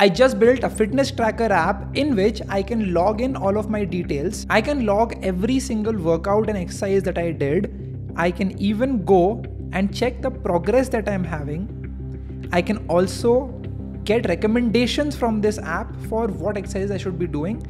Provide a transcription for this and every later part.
I just built a fitness tracker app in which I can log in all of my details. I can log every single workout and exercise that I did. I can even go and check the progress that I'm having. I can also get recommendations from this app for what exercise I should be doing.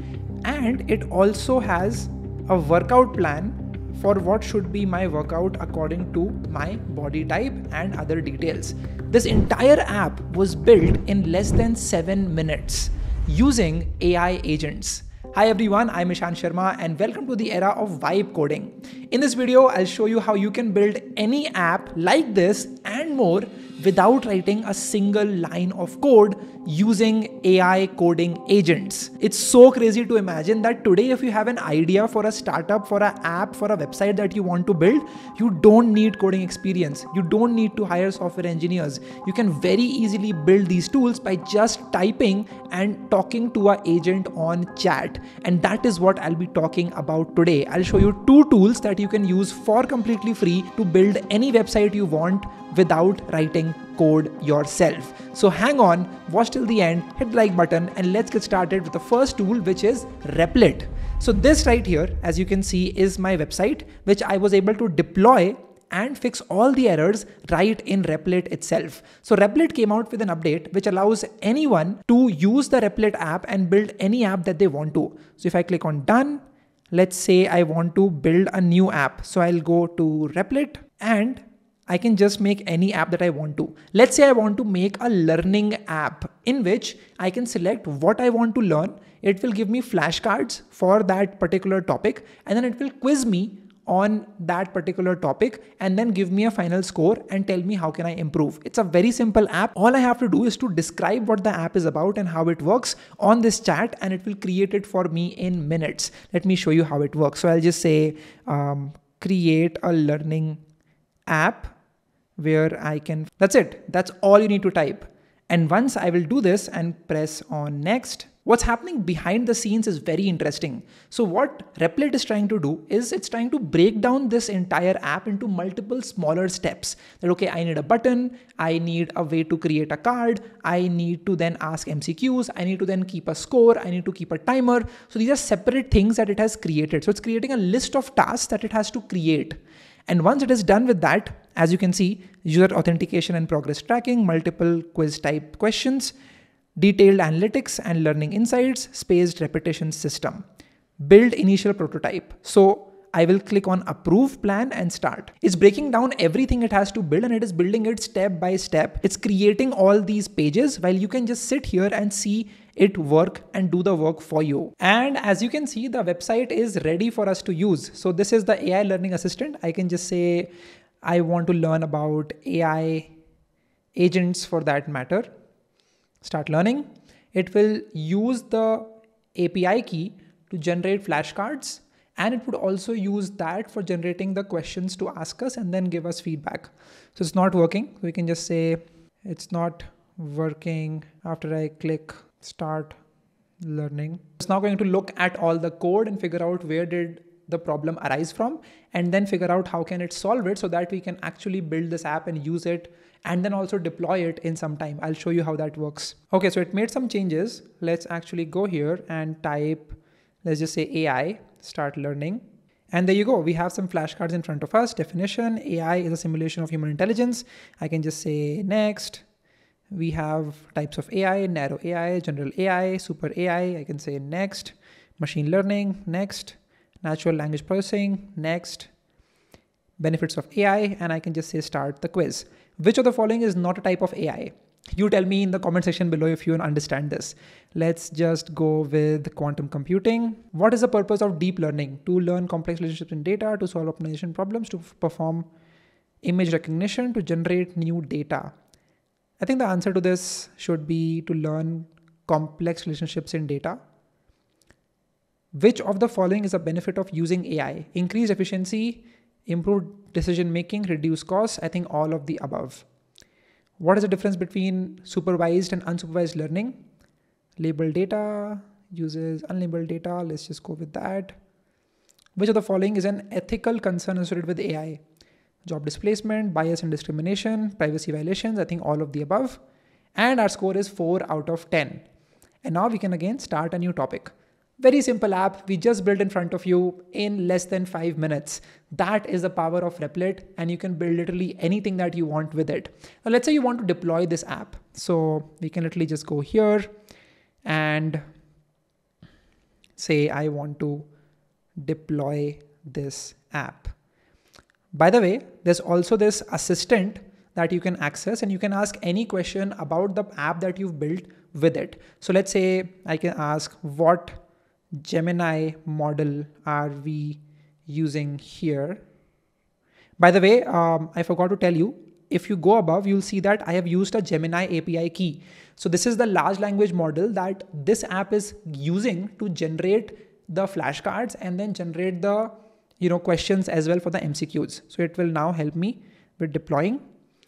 And it also has a workout plan for what should be my workout according to my body type and other details. This entire app was built in less than 7 minutes using AI agents. Hi everyone, I'm Ishan Sharma and welcome to the era of vibe coding. In this video, I'll show you how you can build any app like this and more without writing a single line of code using AI coding agents. It's so crazy to imagine that today, if you have an idea for a startup, for an app, for a website that you want to build, you don't need coding experience. You don't need to hire software engineers. You can very easily build these tools by just typing and talking to an agent on chat. And that is what I'll be talking about today. I'll show you two tools that you can use for completely free to build any website you want without writing code yourself. So hang on, watch till the end, hit the like button, and let's get started with the first tool, which is Replit. So this right here, as you can see, is my website, which I was able to deploy and fix all the errors right in Replit itself. So Replit came out with an update which allows anyone to use the Replit app and build any app that they want to. So if I click on done, let's say I want to build a new app. So I'll go to Replit and I can just make any app that I want to. Let's say I want to make a learning app in which I can select what I want to learn. It will give me flashcards for that particular topic and then it will quiz me on that particular topic and then give me a final score and tell me how can I improve. It's a very simple app. All I have to do is to describe what the app is about and how it works on this chat and it will create it for me in minutes. Let me show you how it works. So I'll just say um, create a learning app where I can, that's it. That's all you need to type. And once I will do this and press on next, what's happening behind the scenes is very interesting. So what Replit is trying to do is it's trying to break down this entire app into multiple smaller steps. That okay, I need a button, I need a way to create a card, I need to then ask MCQs, I need to then keep a score, I need to keep a timer. So these are separate things that it has created. So it's creating a list of tasks that it has to create. And once it is done with that, as you can see, user authentication and progress tracking, multiple quiz type questions, detailed analytics and learning insights, spaced repetition system. Build initial prototype. So I will click on approve plan and start. It's breaking down everything it has to build and it is building it step by step. It's creating all these pages while you can just sit here and see it work and do the work for you. And as you can see, the website is ready for us to use. So this is the AI learning assistant. I can just say, I want to learn about AI agents for that matter. Start learning. It will use the API key to generate flashcards and it would also use that for generating the questions to ask us and then give us feedback. So it's not working. We can just say it's not working after I click start learning. It's now going to look at all the code and figure out where did the problem arise from and then figure out how can it solve it so that we can actually build this app and use it and then also deploy it in some time. I'll show you how that works. Okay, so it made some changes. Let's actually go here and type, let's just say AI, start learning. And there you go. We have some flashcards in front of us. Definition, AI is a simulation of human intelligence. I can just say next, we have types of AI, narrow AI, general AI, super AI. I can say next, machine learning, next, natural language processing, next, benefits of AI, and I can just say start the quiz. Which of the following is not a type of AI? You tell me in the comment section below if you understand this. Let's just go with quantum computing. What is the purpose of deep learning? To learn complex relationships in data, to solve optimization problems, to perform image recognition, to generate new data. I think the answer to this should be to learn complex relationships in data. Which of the following is a benefit of using AI? Increased efficiency, improved decision making, reduce costs. I think all of the above. What is the difference between supervised and unsupervised learning? Labeled data uses unlabeled data. Let's just go with that. Which of the following is an ethical concern associated with AI? Job displacement, bias and discrimination, privacy violations, I think all of the above. And our score is 4 out of 10. And now we can again start a new topic. Very simple app we just built in front of you in less than five minutes. That is the power of Replit, and you can build literally anything that you want with it. Now, let's say you want to deploy this app. So we can literally just go here and say, I want to deploy this app. By the way, there's also this assistant that you can access and you can ask any question about the app that you've built with it. So let's say I can ask what Gemini model are we using here? By the way, um, I forgot to tell you, if you go above, you'll see that I have used a Gemini API key. So this is the large language model that this app is using to generate the flashcards and then generate the you know questions as well for the MCQs. So it will now help me with deploying.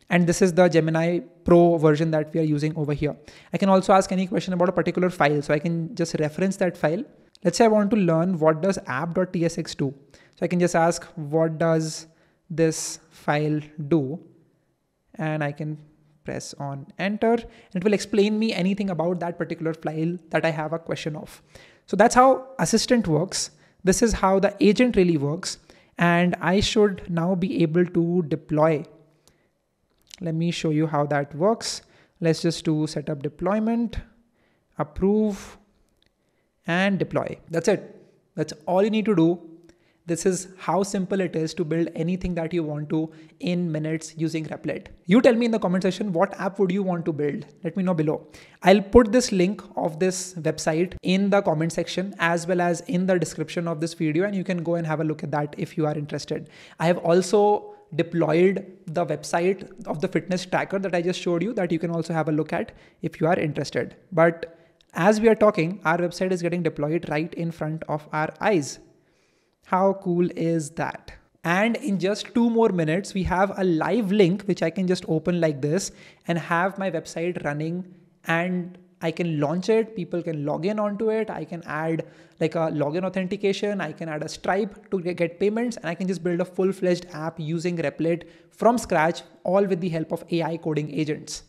And this is the Gemini Pro version that we are using over here. I can also ask any question about a particular file. So I can just reference that file Let's say I want to learn what does app.tsx do. So I can just ask what does this file do and I can press on enter and it will explain me anything about that particular file that I have a question of. So that's how assistant works. This is how the agent really works and I should now be able to deploy. Let me show you how that works. Let's just do setup deployment, approve, and deploy. That's it. That's all you need to do. This is how simple it is to build anything that you want to in minutes using Replit. You tell me in the comment section what app would you want to build? Let me know below. I'll put this link of this website in the comment section as well as in the description of this video and you can go and have a look at that if you are interested. I have also deployed the website of the fitness tracker that I just showed you that you can also have a look at if you are interested. But as we are talking, our website is getting deployed right in front of our eyes. How cool is that? And in just two more minutes, we have a live link which I can just open like this and have my website running and I can launch it. People can log in onto it. I can add like a login authentication. I can add a Stripe to get payments and I can just build a full fledged app using Replit from scratch, all with the help of AI coding agents.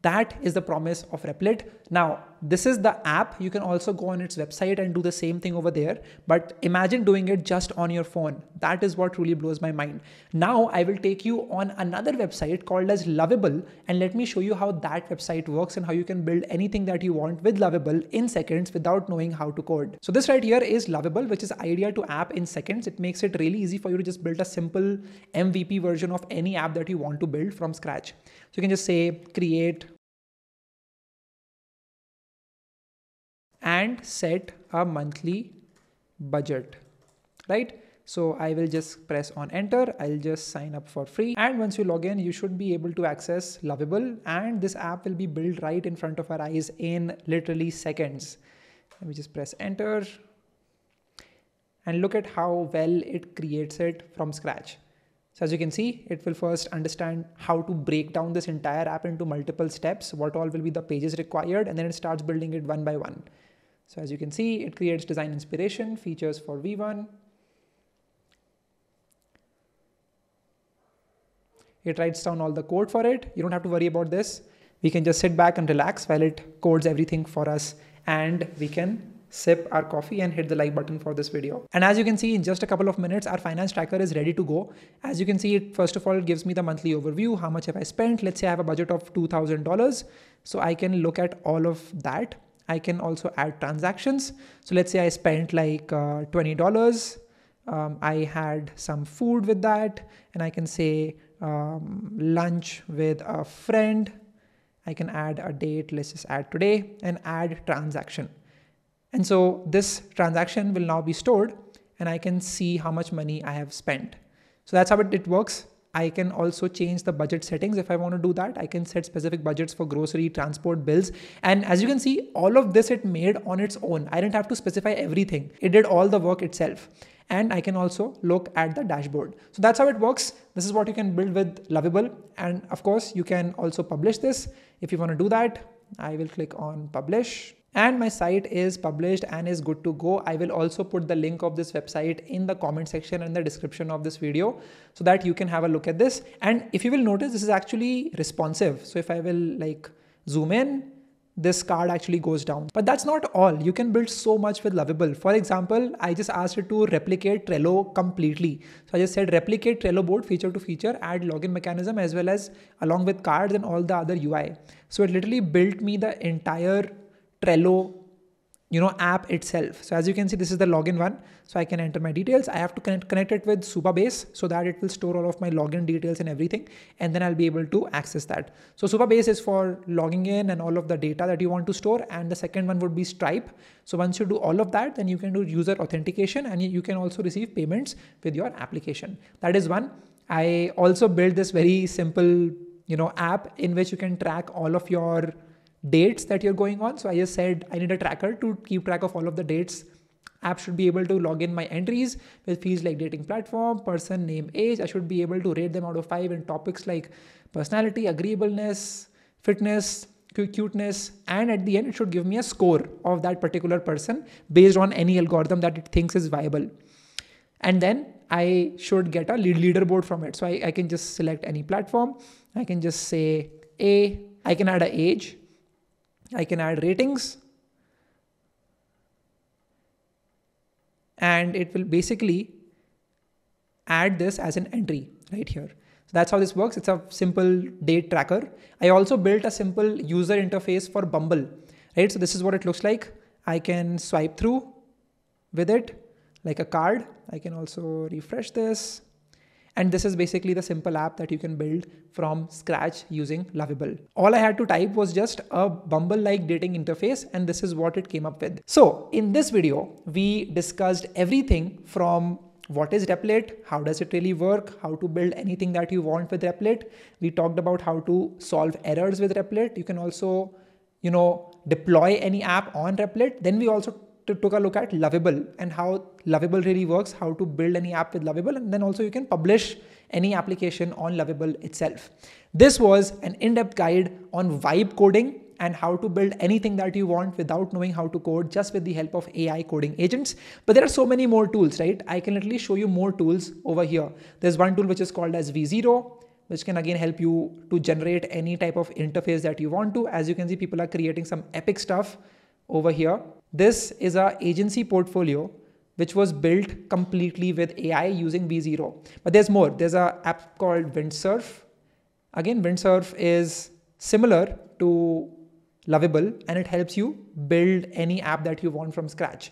That is the promise of Replit. Now, this is the app. You can also go on its website and do the same thing over there. But imagine doing it just on your phone. That is what really blows my mind. Now, I will take you on another website called as Lovable and let me show you how that website works and how you can build anything that you want with Lovable in seconds without knowing how to code. So this right here is Lovable, which is idea to app in seconds. It makes it really easy for you to just build a simple MVP version of any app that you want to build from scratch. So you can just say create and set a monthly budget, right? So I will just press on enter. I'll just sign up for free. And once you log in, you should be able to access Lovable and this app will be built right in front of our eyes in literally seconds. Let me just press enter and look at how well it creates it from scratch. So as you can see, it will first understand how to break down this entire app into multiple steps, what all will be the pages required, and then it starts building it one by one. So as you can see, it creates design inspiration, features for V1. It writes down all the code for it. You don't have to worry about this. We can just sit back and relax while it codes everything for us and we can sip our coffee and hit the like button for this video. And as you can see in just a couple of minutes, our finance tracker is ready to go. As you can see, it first of all, it gives me the monthly overview. How much have I spent? Let's say I have a budget of $2,000. So I can look at all of that. I can also add transactions. So let's say I spent like uh, $20. Um, I had some food with that and I can say um, lunch with a friend. I can add a date, let's just add today and add transaction. And so this transaction will now be stored and I can see how much money I have spent. So that's how it, it works. I can also change the budget settings if I want to do that. I can set specific budgets for grocery, transport, bills. And as you can see, all of this it made on its own. I didn't have to specify everything. It did all the work itself. And I can also look at the dashboard. So that's how it works. This is what you can build with Lovable. And of course, you can also publish this. If you want to do that, I will click on publish and my site is published and is good to go. I will also put the link of this website in the comment section and the description of this video so that you can have a look at this. And if you will notice, this is actually responsive. So if I will like zoom in, this card actually goes down. But that's not all. You can build so much with Lovable. For example, I just asked it to replicate Trello completely. So I just said replicate Trello board feature to feature, add login mechanism as well as along with cards and all the other UI. So it literally built me the entire Trello you know app itself. So as you can see this is the login one. So i can enter my details. I have to connect, connect it with supabase so that it will store all of my login details and everything and then i'll be able to access that. So supabase is for logging in and all of the data that you want to store and the second one would be stripe. So once you do all of that then you can do user authentication and you can also receive payments with your application. That is one. I also built this very simple you know app in which you can track all of your dates that you're going on. So I just said I need a tracker to keep track of all of the dates. App should be able to log in my entries with fields like dating platform, person, name, age. I should be able to rate them out of five in topics like personality, agreeableness, fitness, cuteness, and at the end, it should give me a score of that particular person based on any algorithm that it thinks is viable. And then I should get a leaderboard from it. So I, I can just select any platform. I can just say A, I can add a age I can add ratings and it will basically add this as an entry right here. So that's how this works. It's a simple date tracker. I also built a simple user interface for Bumble, right? So this is what it looks like. I can swipe through with it like a card. I can also refresh this. And this is basically the simple app that you can build from scratch using Lovable. All I had to type was just a Bumble-like dating interface and this is what it came up with. So in this video, we discussed everything from what is Replit, how does it really work, how to build anything that you want with Replit. We talked about how to solve errors with Replit. You can also, you know, deploy any app on Replit. Then we also took a look at Lovable and how Lovable really works, how to build any app with Lovable, and then also you can publish any application on Lovable itself. This was an in-depth guide on vibe coding and how to build anything that you want without knowing how to code just with the help of AI coding agents. But there are so many more tools, right? I can literally show you more tools over here. There's one tool which is called as V0, which can again help you to generate any type of interface that you want to. As you can see, people are creating some epic stuff over here. This is our agency portfolio, which was built completely with AI using V0. But there's more. There's an app called Windsurf. Again, Windsurf is similar to Lovable and it helps you build any app that you want from scratch.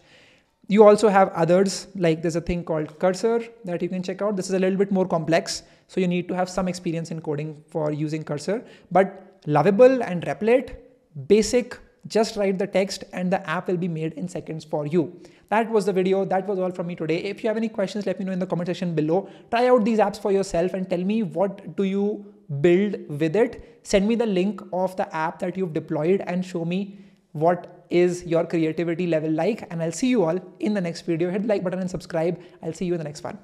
You also have others, like there's a thing called Cursor that you can check out. This is a little bit more complex, so you need to have some experience in coding for using Cursor. But Lovable and Replit, basic just write the text and the app will be made in seconds for you. That was the video. That was all from me today. If you have any questions, let me know in the comment section below. Try out these apps for yourself and tell me what do you build with it. Send me the link of the app that you've deployed and show me what is your creativity level like. And I'll see you all in the next video. Hit the like button and subscribe. I'll see you in the next one.